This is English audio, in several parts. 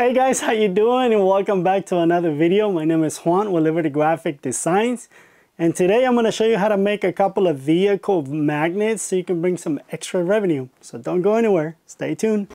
Hey guys, how you doing? And welcome back to another video. My name is Juan with Liberty Graphic Designs. And today I'm going to show you how to make a couple of vehicle magnets so you can bring some extra revenue. So don't go anywhere. Stay tuned.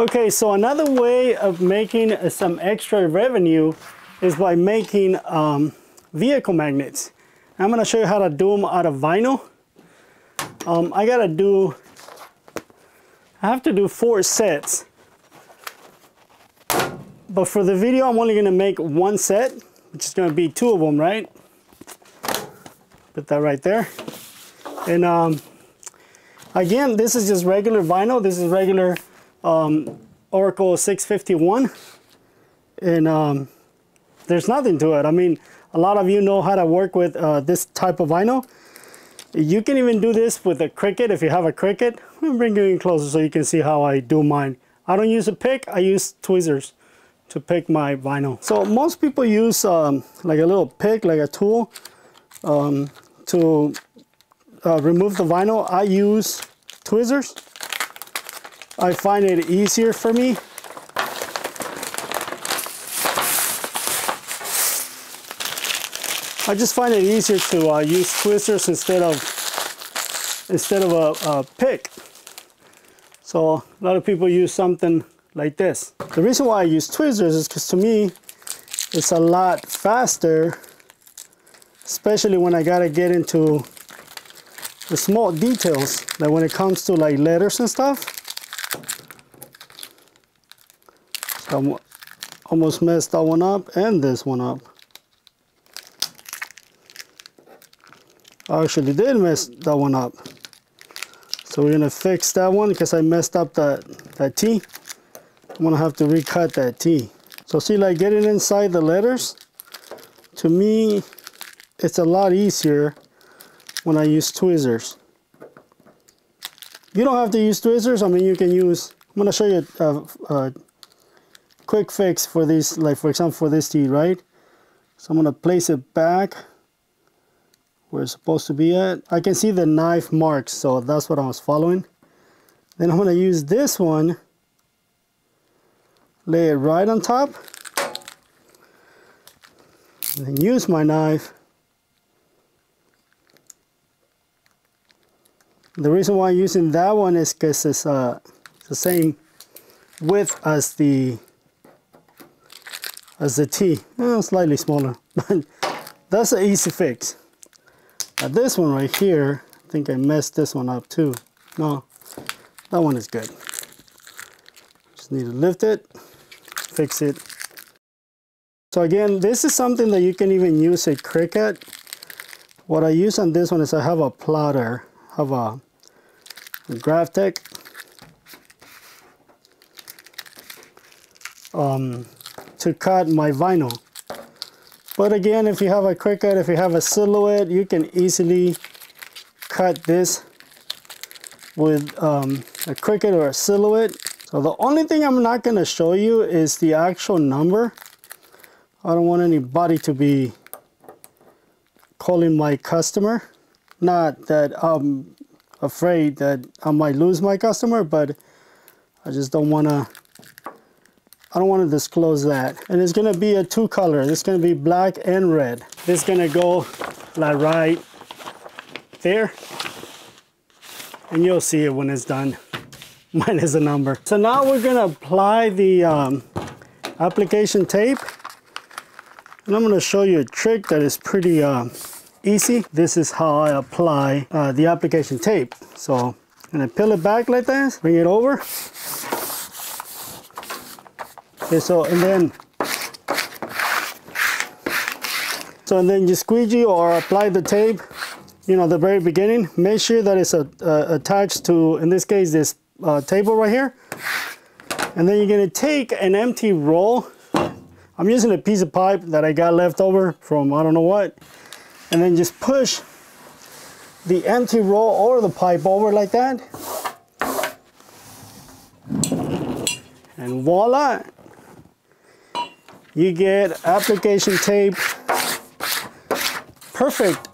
Okay, so another way of making some extra revenue is by making um, vehicle magnets. I'm gonna show you how to do them out of vinyl. Um, I gotta do, I have to do four sets. But for the video, I'm only gonna make one set, which is gonna be two of them, right? Put that right there. And um, again, this is just regular vinyl. This is regular um, Oracal 651 and um, there's nothing to it. I mean, a lot of you know how to work with uh, this type of vinyl. You can even do this with a Cricut if you have a Cricut. Me bring you in closer so you can see how I do mine. I don't use a pick, I use tweezers to pick my vinyl. So most people use um, like a little pick, like a tool um, to uh, remove the vinyl. I use tweezers I find it easier for me. I just find it easier to uh, use twisters instead of instead of a, a pick. So a lot of people use something like this. The reason why I use tweezers is because to me it's a lot faster, especially when I gotta get into the small details, like when it comes to like letters and stuff. I almost messed that one up and this one up. I actually did mess that one up. So we're gonna fix that one because I messed up that, that T. I'm gonna have to recut that T. So see like getting inside the letters, to me, it's a lot easier when I use tweezers. You don't have to use tweezers, I mean you can use, I'm gonna show you a, a quick fix for this, like for example for this T, right? So I'm gonna place it back where it's supposed to be at. I can see the knife marks, so that's what I was following. Then I'm gonna use this one, lay it right on top, and then use my knife. The reason why I'm using that one is because it's uh, the same width as the as the T, eh, slightly smaller, but that's an easy fix. Now this one right here, I think I messed this one up too. No, that one is good. Just need to lift it, fix it. So again, this is something that you can even use a Cricut. What I use on this one is I have a plotter, have a, a Graphtec. Um, to cut my vinyl. But again, if you have a Cricut, if you have a silhouette, you can easily cut this with um, a Cricut or a silhouette. So the only thing I'm not going to show you is the actual number. I don't want anybody to be calling my customer. Not that I'm afraid that I might lose my customer, but I just don't want to I don't want to disclose that. And it's going to be a two color. It's going to be black and red. This is going to go like right there. And you'll see it when it's done. Minus a number. So now we're going to apply the um, application tape. And I'm going to show you a trick that is pretty uh, easy. This is how I apply uh, the application tape. So I'm going to peel it back like this, bring it over. Okay, so and then so and then you squeegee or apply the tape, you know, the very beginning. Make sure that it's attached to, in this case, this uh, table right here. And then you're gonna take an empty roll. I'm using a piece of pipe that I got left over from I don't know what. And then just push the empty roll or the pipe over like that. And voila, you get application tape perfect.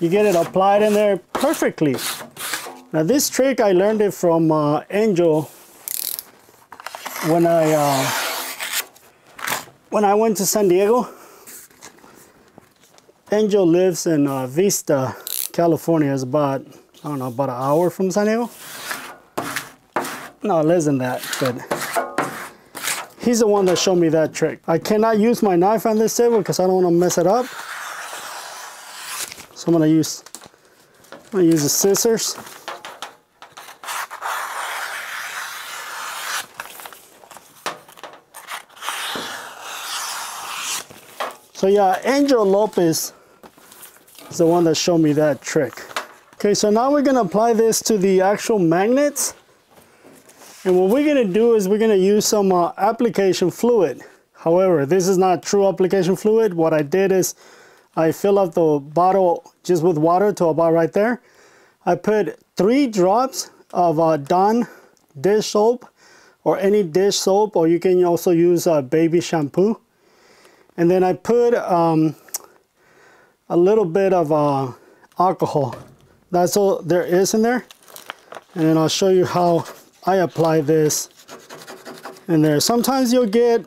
You get it applied in there perfectly. Now this trick I learned it from uh, Angel when I uh, when I went to San Diego. Angel lives in uh, Vista, California. It's about I don't know about an hour from San Diego. No, less than that, but he's the one that showed me that trick. I cannot use my knife on this table because I don't want to mess it up. So I'm gonna use I'm gonna use the scissors. So yeah, Angel Lopez is the one that showed me that trick. Okay, so now we're gonna apply this to the actual magnets. And what we're gonna do is we're gonna use some uh, application fluid. However, this is not true application fluid. What I did is I fill up the bottle just with water to about right there. I put three drops of uh, Dawn dish soap or any dish soap, or you can also use uh, baby shampoo. And then I put um, a little bit of uh, alcohol. That's all there is in there. And then I'll show you how I apply this in there. Sometimes you'll get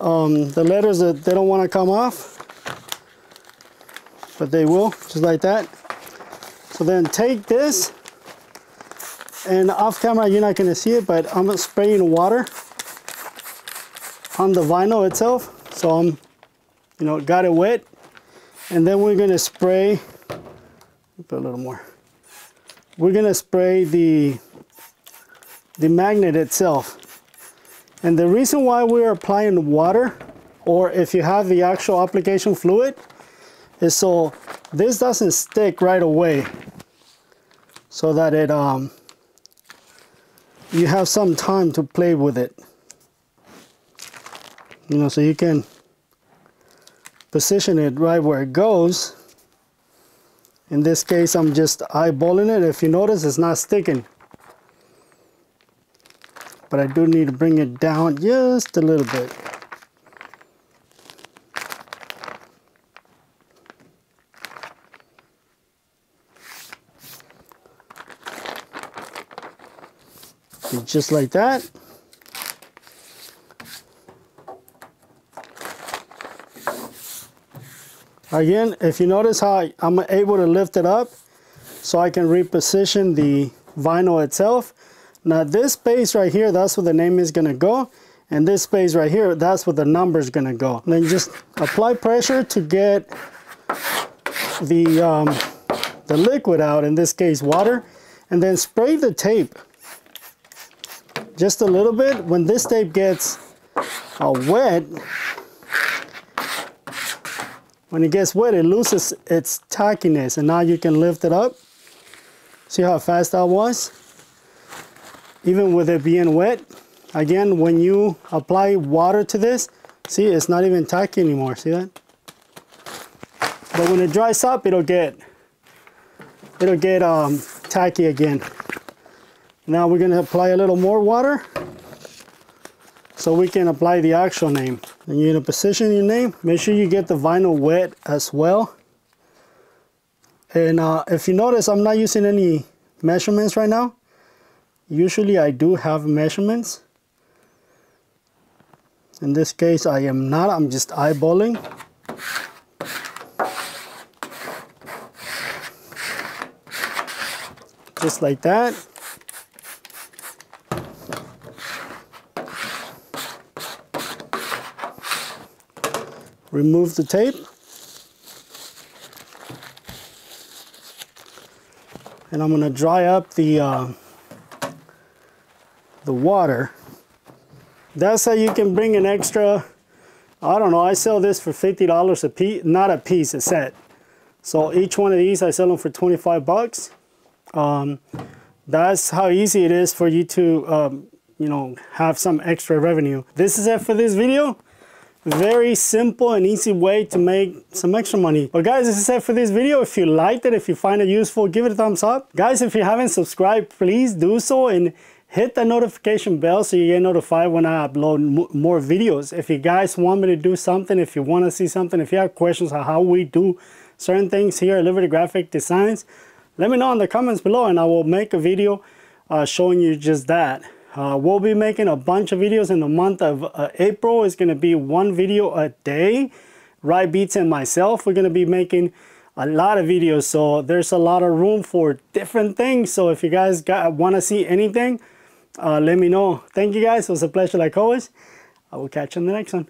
um, the letters that they don't want to come off. But they will, just like that. So then take this and off camera you're not going to see it, but I'm spraying water on the vinyl itself. So I'm, you know, got it wet. And then we're gonna spray, put a little more. We're gonna spray the, the magnet itself. And the reason why we're applying water, or if you have the actual application fluid, is so this doesn't stick right away. So that it, um, you have some time to play with it you know so you can position it right where it goes in this case I'm just eyeballing it if you notice it's not sticking but I do need to bring it down just a little bit just like that Again, if you notice how I'm able to lift it up so I can reposition the vinyl itself. Now this space right here, that's where the name is gonna go. And this space right here, that's where the number is gonna go. Then just apply pressure to get the, um, the liquid out, in this case water, and then spray the tape just a little bit. When this tape gets uh, wet, when it gets wet, it loses its tackiness and now you can lift it up. See how fast that was? Even with it being wet. Again, when you apply water to this, see, it's not even tacky anymore, see that? But when it dries up, it'll get, it'll get um, tacky again. Now we're gonna apply a little more water so we can apply the actual name. And you're gonna position your name. Make sure you get the vinyl wet as well. And uh, if you notice, I'm not using any measurements right now. Usually I do have measurements. In this case, I am not, I'm just eyeballing. Just like that. remove the tape. And I'm going to dry up the, uh, the water. That's how you can bring an extra, I don't know, I sell this for $50 a piece, not a piece, a set. So each one of these I sell them for 25 bucks. Um, that's how easy it is for you to, um, you know, have some extra revenue. This is it for this video. very simple and easy way to make some extra money. But guys, this is it for this video. If you liked it, if you find it useful, give it a thumbs up. Guys, if you haven't subscribed, please do so and hit the notification bell so you get notified when I upload more videos. If you guys want me to do something, if you want to see something, if you have questions on how we do certain things here at Liberty Graphic Designs, let me know in the comments below and I will make a video uh, showing you just that. Uh, we'll be making a bunch of videos in the month of uh, April. It's going to be one video a day. Rye Beats and myself, we're going to be making a lot of videos. So there's a lot of room for different things. So if you guys want to see anything, uh, let me know. Thank you guys. It was a pleasure like always. I will catch you in the next one.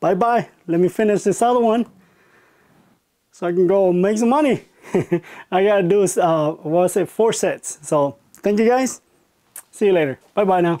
Bye-bye. Let me finish this other one so I can go make some money. I got to do, uh, what was it, four sets. So thank you guys. See you later. Bye bye now.